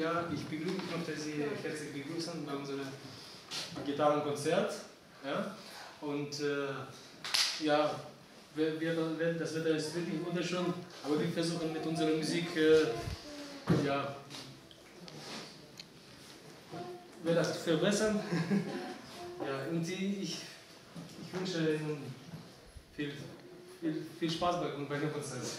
Ja, ich, begrüße, Sie herzlich begrüßen bei unserem Gitarrenkonzert. Ja, und äh, ja, wir, wir, das Wetter ist wirklich wunderschön, aber wir versuchen mit unserer Musik, äh, ja, wir das zu verbessern. ja, und ich, ich wünsche Ihnen viel, viel, viel Spaß bei, bei dem Konzert. So,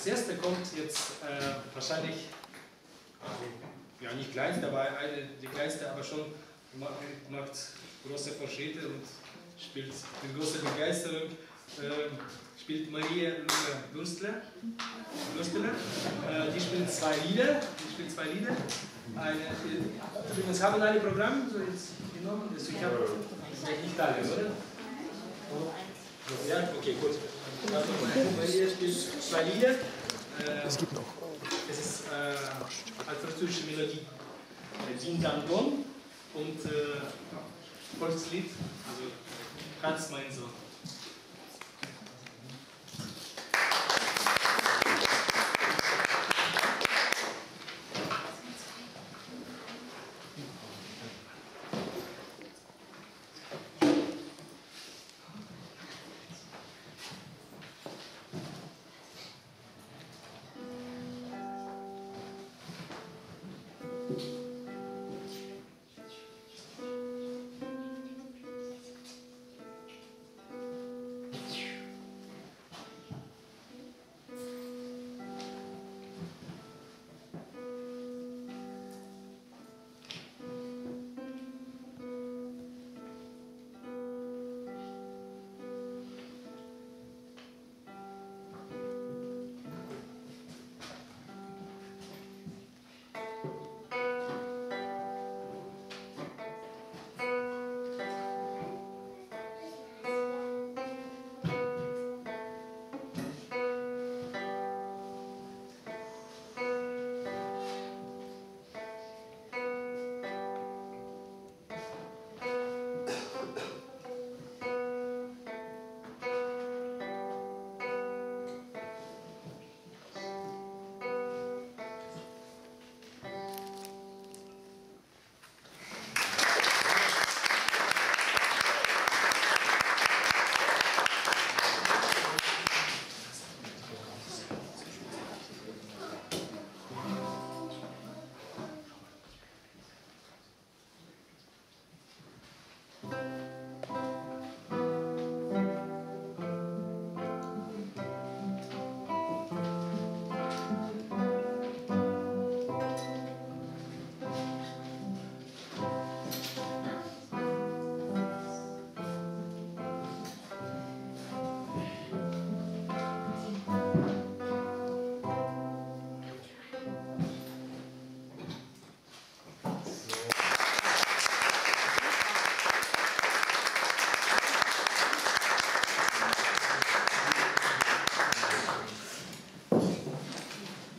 als erster kommt jetzt äh, wahrscheinlich, ja nicht kleinste, aber eine, die kleinste, aber schon macht, große Fortschritte und spielt mit großer Begeisterung. Äh, spielt Maria Lustler. Lustler. Äh, die spielt zwei Lieder. Die spielt zwei Lieder. Eine, übrigens haben alle Programme so jetzt genommen. Also ich habe nicht alle, oder? Ja, okay, gut. Also. Äh, es gibt noch. Es ist äh, eine französische Melodie. Din Dan Don und äh, Volkslied, also Hans mein Sohn.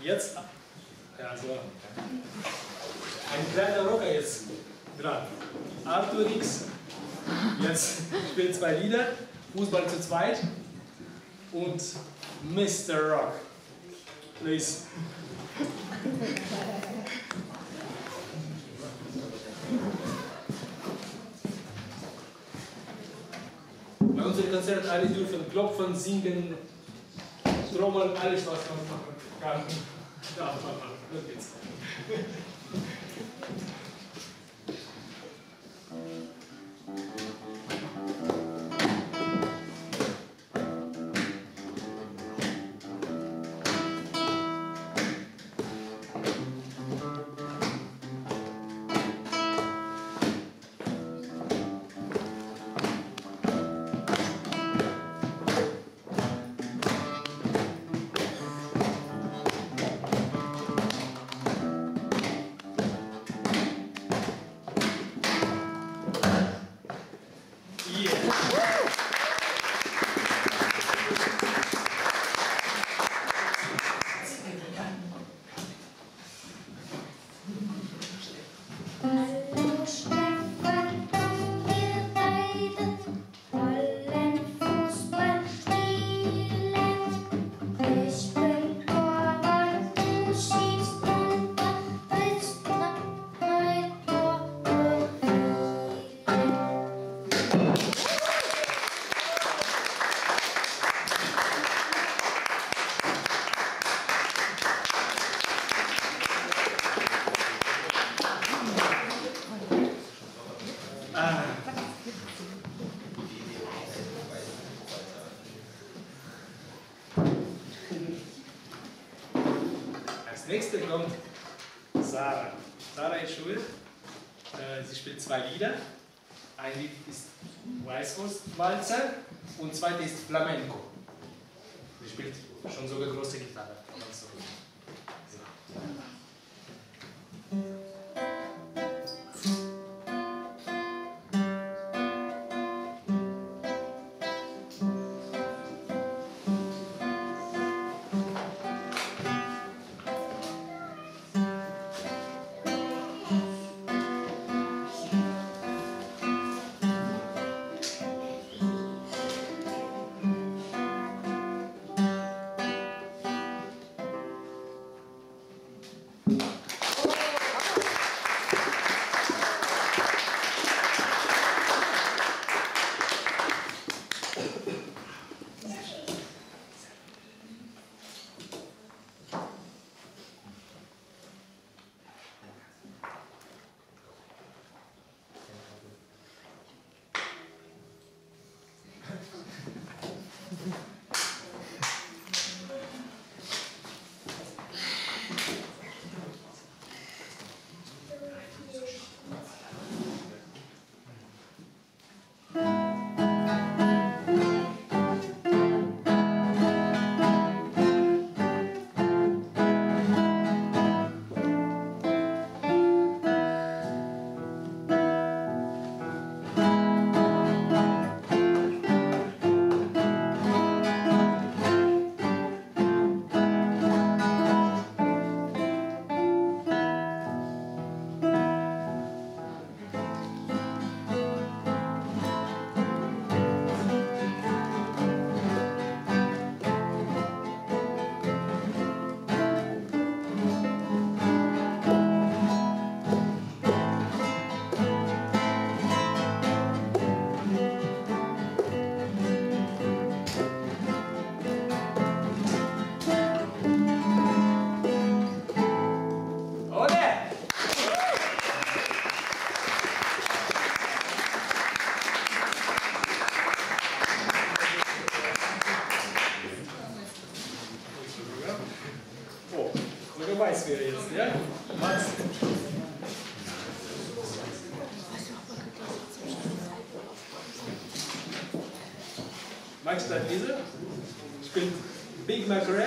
Jetzt, also ein kleiner Rocker jetzt dran. Arthur X, jetzt spielt zwei Lieder, Fußball zu zweit und Mr. Rock. Please. Bei unserem Konzert alle dürfen klopfen, singen, trommeln, alles was man machen kann. Ja, los geht's. It's been big macro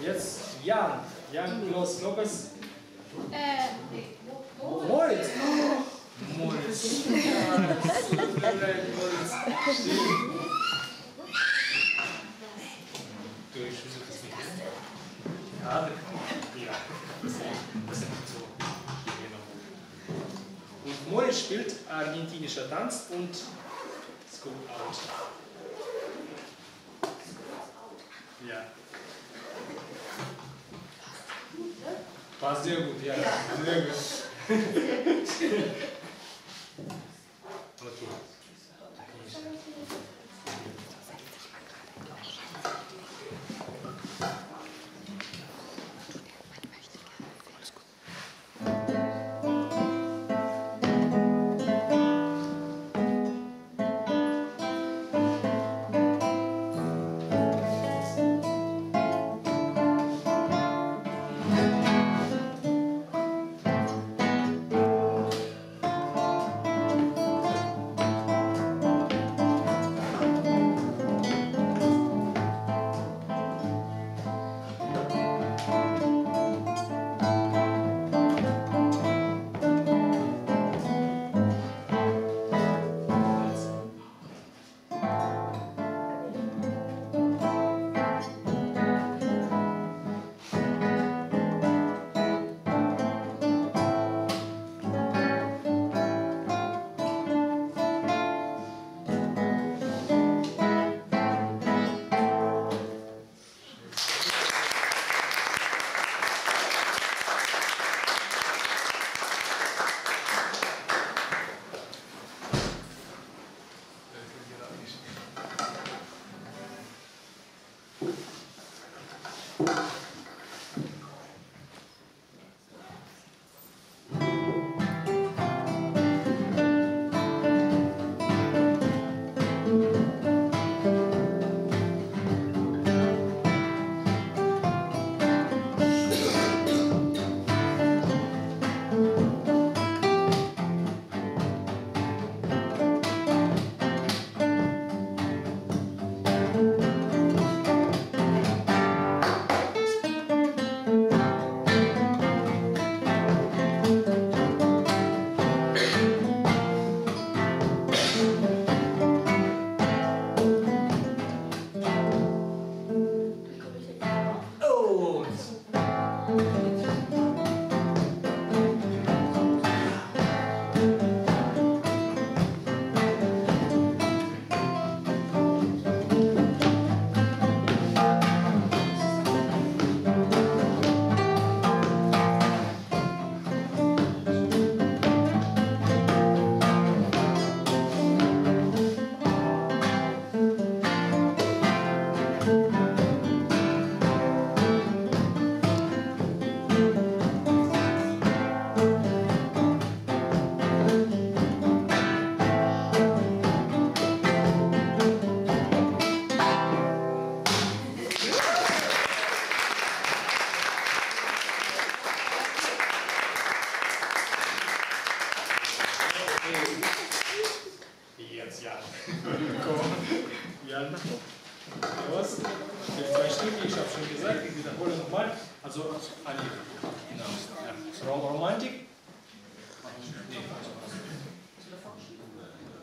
Jetzt Jan. Jan Klaus Lopez. Moritz. Moritz. Moritz. Du, ich nicht. Ja, Ja. Das ist so. Genau. Und Moritz spielt argentinischer Tanz und School Out. Ja. Passt sehr gut, ja.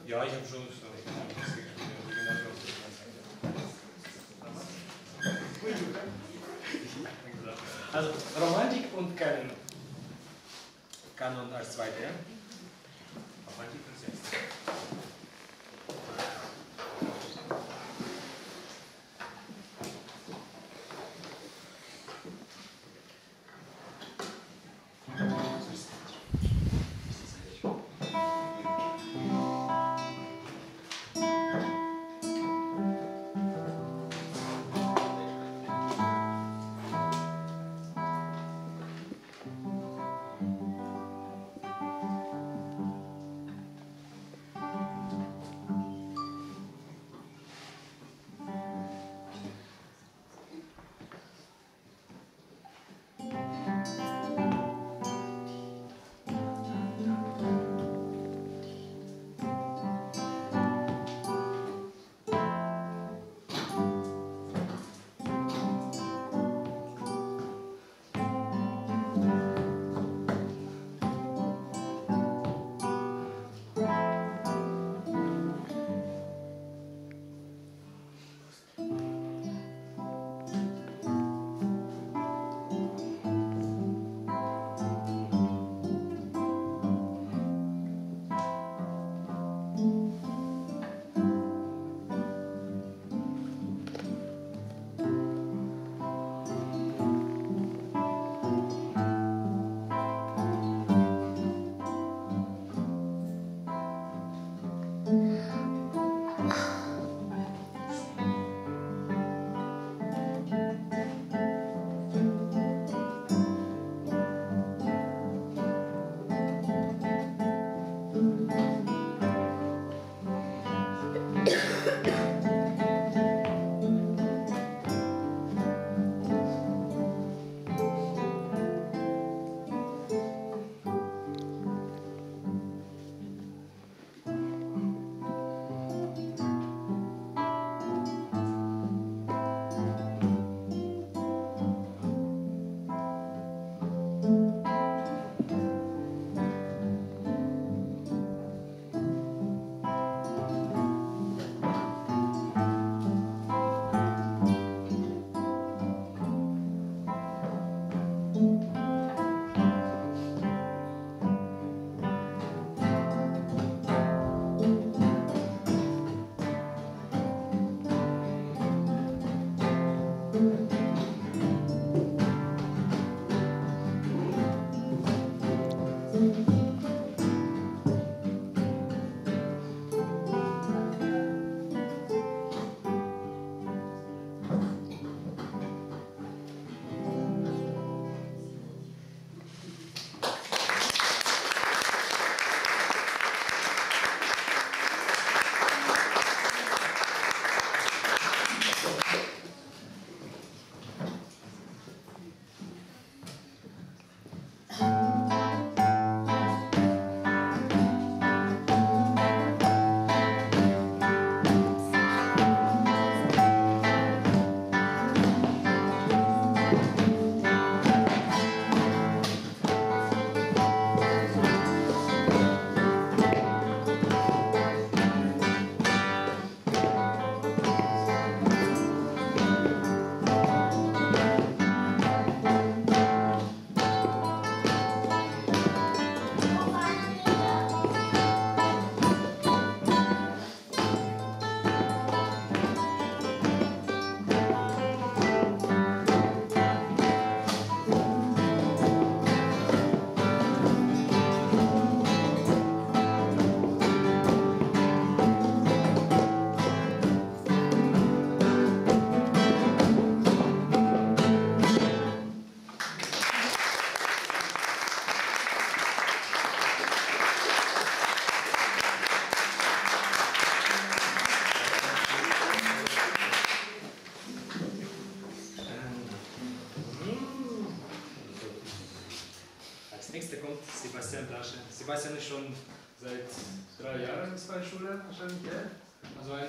Ja, ich habe schon Also Romantik und Kanon. Kanon als zweiter. Romantik und Selbst. weiß ja nicht schon seit drei Jahren ist meine Schule wahrscheinlich, ja. Also eine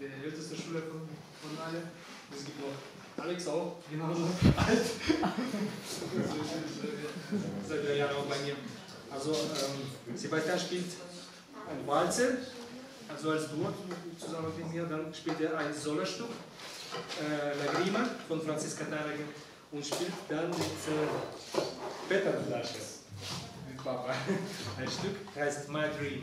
der älteste Schule von, von alle. Es gibt noch Alex auch, genauso alt. seit drei Jahren auch bei mir. Also ähm, Sebastian spielt ein Walze, also als Duo zusammen mit mir, dann spielt er ein Solostück, äh, Lagrima von Franziska Tarek und spielt dann mit äh, Peterflasche. Flasches, mit Papa. Ein Stück heißt My Dream.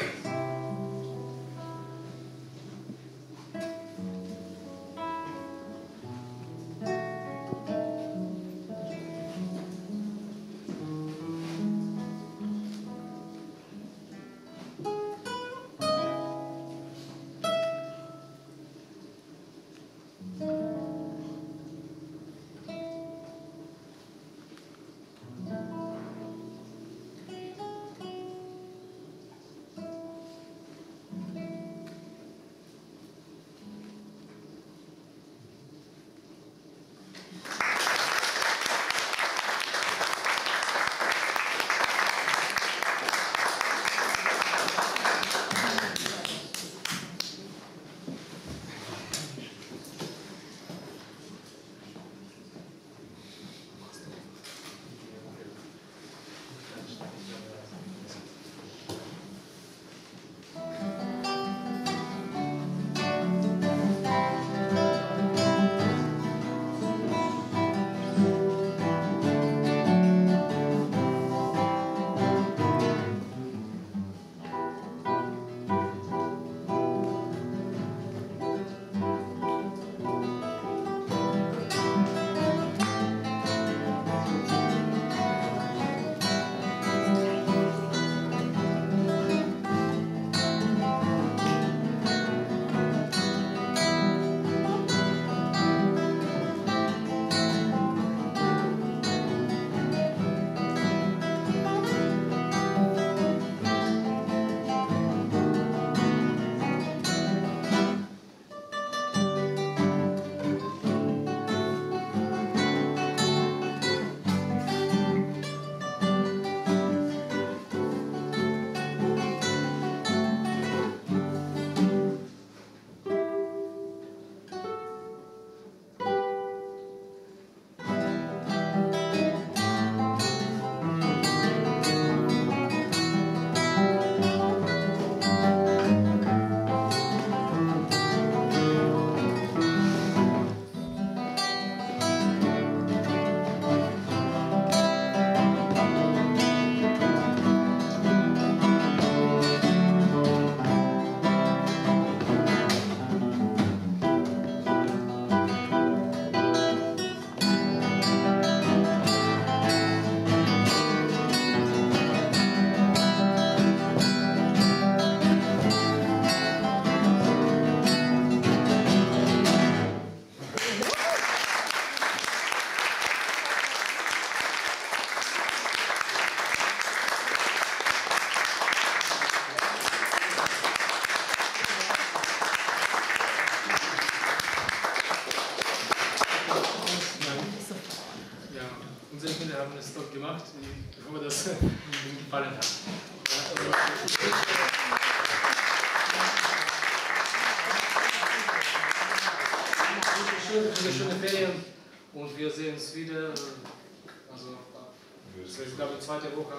glaube, zweite Woche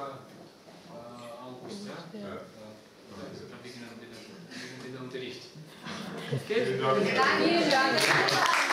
äh, August, ja? ja. Da beginnen wir wieder Unterricht. Okay? Vielen Dank. Danke.